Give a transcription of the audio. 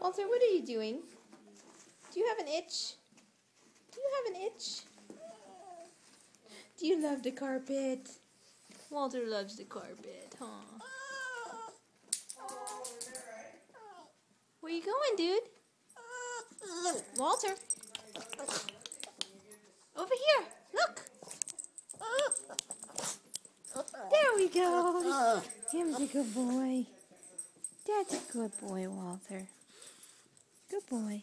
Walter, what are you doing? Do you have an itch? Do you have an itch? Do you love the carpet? Walter loves the carpet, huh? Where you going, dude? Walter. Over here. Look. There we go. Him's a good boy. That's a good boy, Walter. Boy.